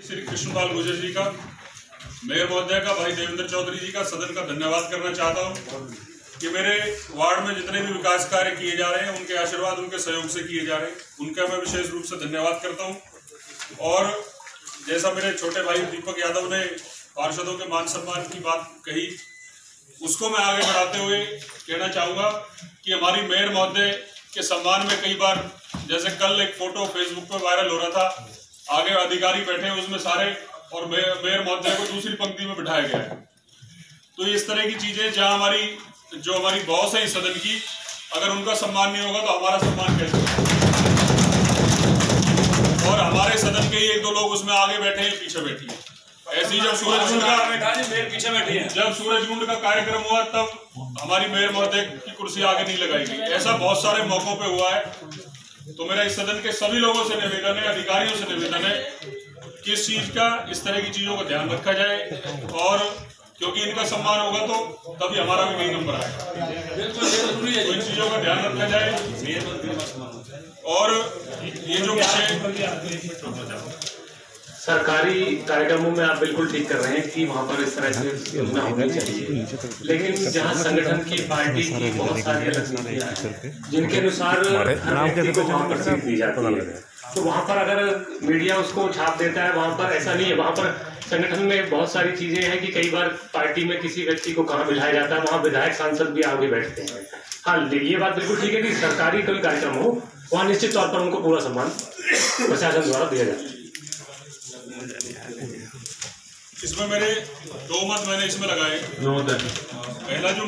श्री कृष्णपाल गुर्जर जी का, मेयर महोदय का, भाई देवेंद्र चौधरी जी का सदन का धन्यवाद करना चाहता हूँ कि मेरे वार्ड में जितने भी विकास कार्य किए जा रहे हैं, उनके आशीर्वाद, उनके सहयोग से किए जा रहे हैं, उनका मैं विशेष रूप से धन्यवाद करता हूँ। और जैसा मेरे छोटे भाई दीपक यादव ने पार्षदों के मान सम्मान की बात कही, उसको मैं आगे बढ़ाते हुए कहना चाहूँगा कि हमारी मेयर महोदय के सम्मान में कई बार, जैसे कल एक फ़ोटो फेसबुक पर वायरल हो रहा था आगे अधिकारी बैठे हैं उसमें सारे और मेयर महोदय को दूसरी पंक्ति में बिठाया गया है। तो इस तरह की चीज़ें जहाँ हमारी जो हमारी बॉस है इस सदन की अगर उनका सम्मान नहीं होगा तो हमारा सम्मान कैसे होगा? और हमारे सदन के ही एक दो लोग उसमें आगे बैठे हैं पीछे बैठी है। ऐसे ही जब सूरजकुंड का पीछे बैठी है। जब सूरजकुंड का कार्यक्रम हुआ तब हमारी मेयर महोदय की कुर्सी आगे नहीं लगाई गई। ऐसा बहुत सारे मौकों पे हुआ है। तो मेरा इस सदन के सभी लोगों से निवेदन है, अधिकारियों से निवेदन है कि इस चीज़ का, इस तरह की चीज़ों का ध्यान रखा जाए और क्योंकि इनका सम्मान होगा तो तभी हमारा भी कई नंबर आएगा। तो इन चीज़ों का ध्यान रखा जाए और ये जो विषय सरकारी कार्यक्रमों में आप बिल्कुल ठीक कर रहे हैं कि वहाँ पर इस तरह से योजना होनी चाहिए। लेकिन जहाँ संगठन की पार्टी की बहुत सारी अलग नीतियाँ हैं जिनके अनुसार हर व्यक्ति को वहाँ पर सीट दी जाती है। तो वहाँ पर अगर मीडिया उसको छाप देता है वहाँ पर ऐसा नहीं है। वहाँ पर संगठन में बहुत सारी चीज़ें हैं कि कई बार पार्टी में किसी व्यक्ति को कहाँ बिठाया जाता है वहाँ विधायक सांसद भी आगे बैठते हैं। हाँ ये बात बिल्कुल ठीक है कि सरकारी कोई कार्यक्रम हो वहाँ निश्चित तौर पर उनको पूरा सम्मान प्रशासन द्वारा दिया जाता है। इसमें मेरे दो मत मैंने इसमें लगाए। पहला जो